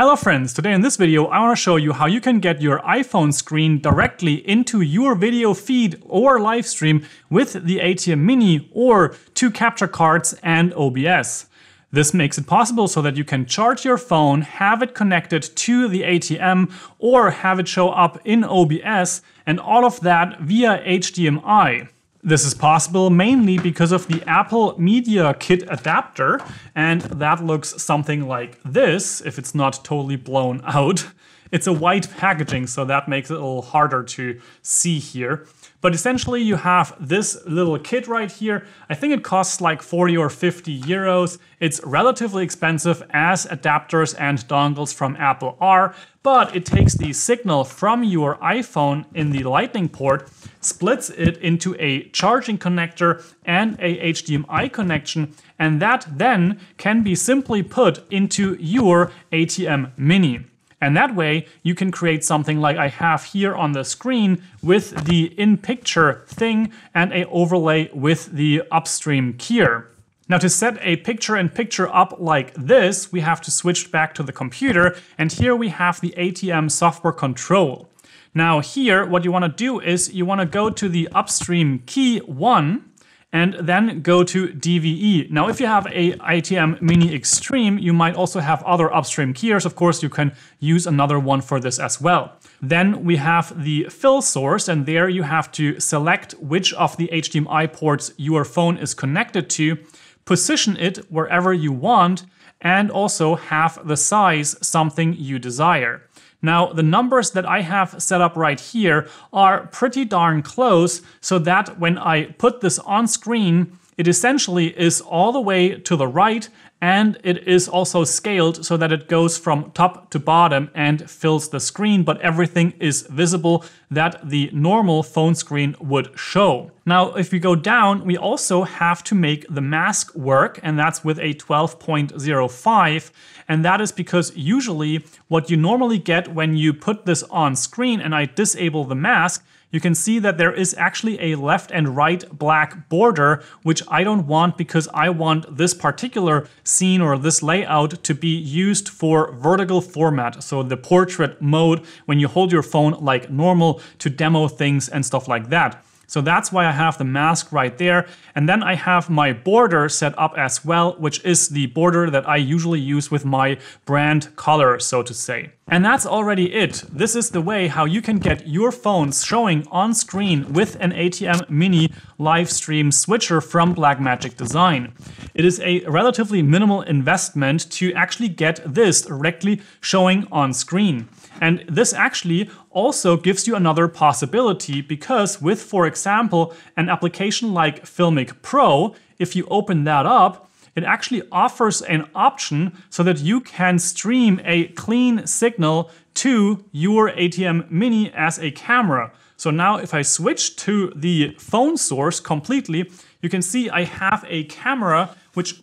Hello friends, today in this video I want to show you how you can get your iPhone screen directly into your video feed or live stream with the ATEM Mini or two capture cards and OBS. This makes it possible so that you can charge your phone, have it connected to the ATEM or have it show up in OBS and all of that via HDMI. This is possible mainly because of the Apple Media Kit adapter, and that looks something like this, if it's not totally blown out. It's a white packaging, so that makes it a little harder to see here. But essentially you have this little kit right here. I think it costs like 40 or 50 euros. It's relatively expensive as adapters and dongles from Apple are, but it takes the signal from your iPhone in the lightning port, splits it into a charging connector and a HDMI connection, and that then can be simply put into your ATEM Mini. And that way you can create something like I have here on the screen with the in-picture thing and a overlay with the upstream keyer. Now to set a picture-in-picture -picture up like this, we have to switch back to the computer and here we have the ATEM software control. Now here, what you wanna do is you wanna go to the upstream key one and then go to DVE. Now, if you have a ATEM Mini Extreme, you might also have other upstream keyers. Of course, you can use another one for this as well. Then we have the fill source, and there you have to select which of the HDMI ports your phone is connected to, position it wherever you want, and also have the size something you desire. Now, the numbers that I have set up right here are pretty darn close so that when I put this on screen, it essentially is all the way to the right and it is also scaled so that it goes from top to bottom and fills the screen, but everything is visible that the normal phone screen would show. Now, if we go down, we also have to make the mask work, and that's with a 12.05. And that is because usually what you normally get when you put this on screen and I disable the mask you can see that there is actually a left and right black border, which I don't want because I want this particular scene or this layout to be used for vertical format. So the portrait mode when you hold your phone like normal to demo things and stuff like that. So that's why I have the mask right there. And then I have my border set up as well, which is the border that I usually use with my brand color, so to say. And that's already it. This is the way how you can get your phones showing on screen with an ATEM Mini live stream switcher from Blackmagic Design. It is a relatively minimal investment to actually get this directly showing on screen. And this actually also gives you another possibility because with, for example, an application like Filmic Pro, if you open that up, it actually offers an option so that you can stream a clean signal to your ATEM Mini as a camera. So now if I switch to the phone source completely, you can see I have a camera which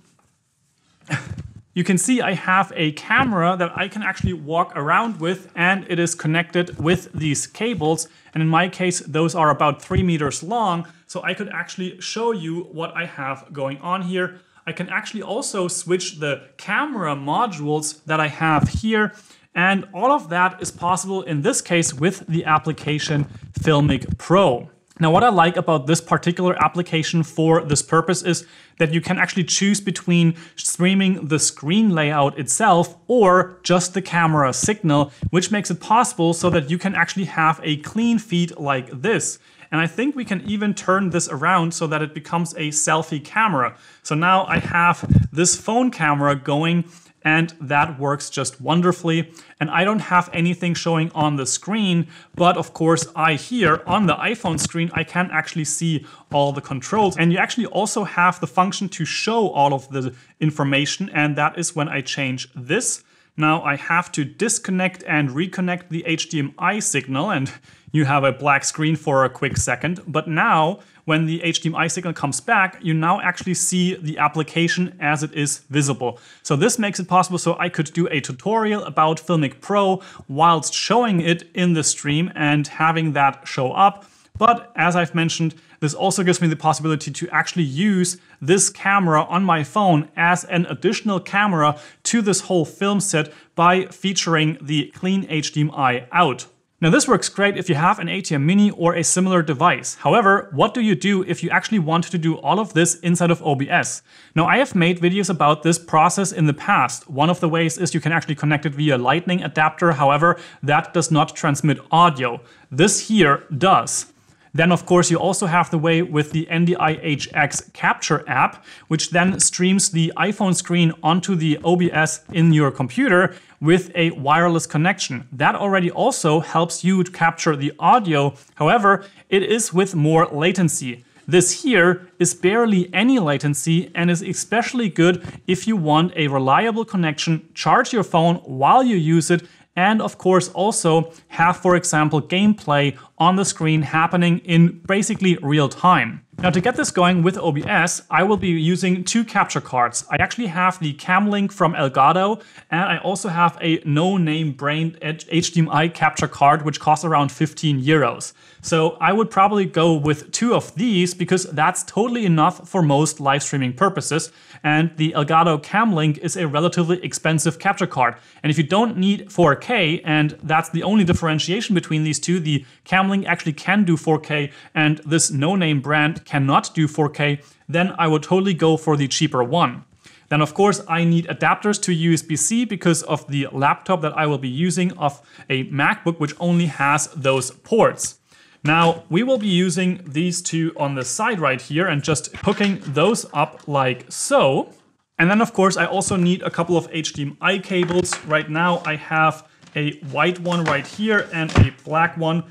you can see I have a camera that I can actually walk around with and it is connected with these cables. And in my case, those are about three meters long. So I could actually show you what I have going on here. I can actually also switch the camera modules that I have here. And all of that is possible in this case with the application Filmic Pro. Now, what I like about this particular application for this purpose is that you can actually choose between streaming the screen layout itself or just the camera signal, which makes it possible so that you can actually have a clean feed like this. And I think we can even turn this around so that it becomes a selfie camera. So now I have this phone camera going and that works just wonderfully. And I don't have anything showing on the screen, but of course I here on the iPhone screen, I can actually see all the controls. And you actually also have the function to show all of the information, and that is when I change this. Now I have to disconnect and reconnect the HDMI signal, and you have a black screen for a quick second. But now when the HDMI signal comes back, you now actually see the application as it is visible. So this makes it possible so I could do a tutorial about Filmic Pro whilst showing it in the stream and having that show up But as I've mentioned, this also gives me the possibility to actually use this camera on my phone as an additional camera to this whole film set by featuring the clean HDMI out. Now this works great if you have an ATEM Mini or a similar device. However, what do you do if you actually want to do all of this inside of OBS? Now I have made videos about this process in the past. One of the ways is you can actually connect it via lightning adapter. However, that does not transmit audio. This here does. Then of course you also have the way with the NDI-HX Capture app, which then streams the iPhone screen onto the OBS in your computer with a wireless connection. That already also helps you to capture the audio. However, it is with more latency. This here is barely any latency and is especially good if you want a reliable connection, charge your phone while you use it, and of course also have, for example, gameplay on the screen happening in basically real time. Now to get this going with OBS, I will be using two capture cards. I actually have the Camlink from Elgato and I also have a no-name brand HDMI capture card which costs around 15 euros. So I would probably go with two of these because that's totally enough for most live streaming purposes. And the Elgato Camlink is a relatively expensive capture card. And if you don't need 4K, and that's the only differentiation between these two, the Camlink actually can do 4K and this no-name brand cannot do 4K, then I would totally go for the cheaper one. Then of course I need adapters to USB-C because of the laptop that I will be using of a MacBook which only has those ports. Now we will be using these two on the side right here and just hooking those up like so. And then of course I also need a couple of HDMI cables. Right now I have a white one right here and a black one.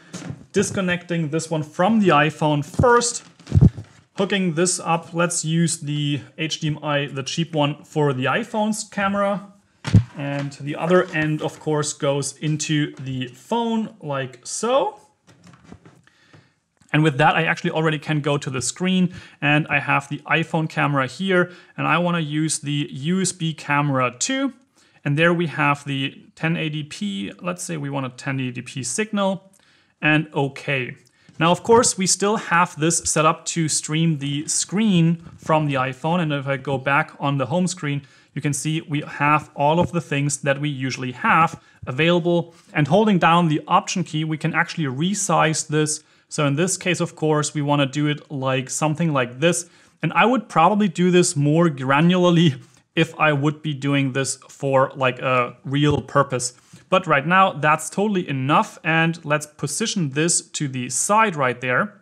Disconnecting this one from the iPhone first. Hooking this up, let's use the HDMI, the cheap one for the iPhone's camera. And the other end, of course, goes into the phone like so. And with that, I actually already can go to the screen and I have the iPhone camera here and I wanna use the USB camera too. And there we have the 1080p, let's say we want a 1080p signal and okay. Now, of course, we still have this set up to stream the screen from the iPhone. And if I go back on the home screen, you can see we have all of the things that we usually have available. And holding down the option key, we can actually resize this so in this case, of course, we want to do it like something like this. And I would probably do this more granularly if I would be doing this for like a real purpose. But right now that's totally enough. And let's position this to the side right there.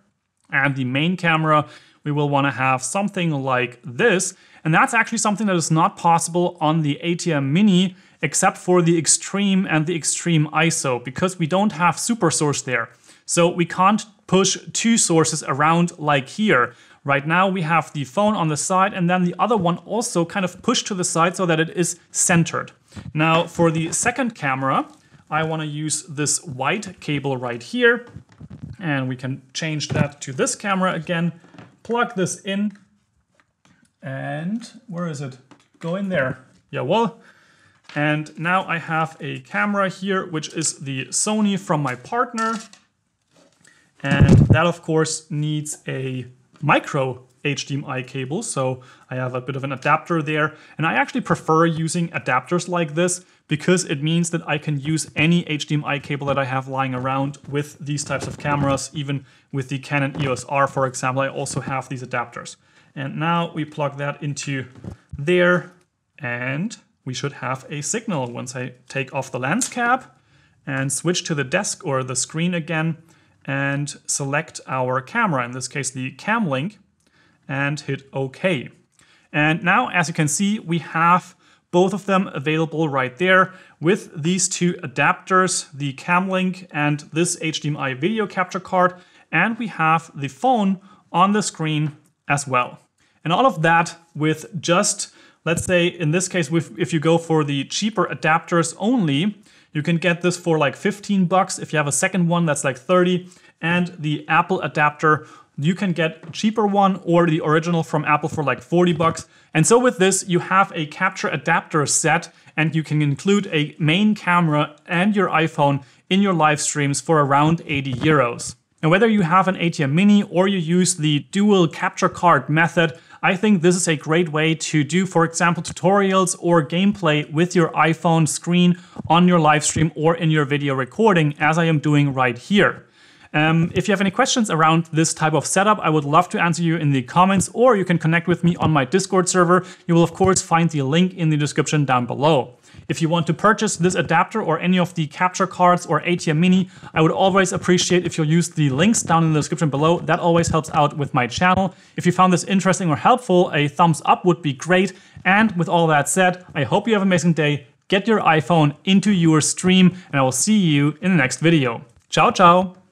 And the main camera, we will want to have something like this. And that's actually something that is not possible on the ATEM Mini except for the extreme and the extreme ISO because we don't have super source there. So we can't push two sources around like here. Right now we have the phone on the side and then the other one also kind of pushed to the side so that it is centered. Now for the second camera, I want to use this white cable right here and we can change that to this camera again, plug this in and where is it? Go in there. Yeah, well, and now I have a camera here, which is the Sony from my partner. And that of course needs a micro HDMI cable, so I have a bit of an adapter there. And I actually prefer using adapters like this because it means that I can use any HDMI cable that I have lying around with these types of cameras, even with the Canon EOS R, for example, I also have these adapters. And now we plug that into there and we should have a signal once I take off the lens cap and switch to the desk or the screen again and select our camera, in this case the cam link, and hit OK. And now, as you can see, we have both of them available right there with these two adapters, the cam link and this HDMI video capture card, and we have the phone on the screen as well. And all of that with just, let's say in this case, if you go for the cheaper adapters only, you can get this for like 15 bucks. If you have a second one, that's like 30. And the Apple adapter, you can get a cheaper one or the original from Apple for like 40 bucks. And so with this, you have a capture adapter set and you can include a main camera and your iPhone in your live streams for around 80 euros. Now, whether you have an ATEM Mini or you use the dual capture card method, I think this is a great way to do, for example, tutorials or gameplay with your iPhone screen on your live stream or in your video recording, as I am doing right here. Um, if you have any questions around this type of setup, I would love to answer you in the comments, or you can connect with me on my Discord server. You will, of course, find the link in the description down below. If you want to purchase this adapter or any of the capture cards or ATEM Mini, I would always appreciate if you use the links down in the description below. That always helps out with my channel. If you found this interesting or helpful, a thumbs up would be great. And with all that said, I hope you have an amazing day. Get your iPhone into your stream, and I will see you in the next video. Ciao, ciao!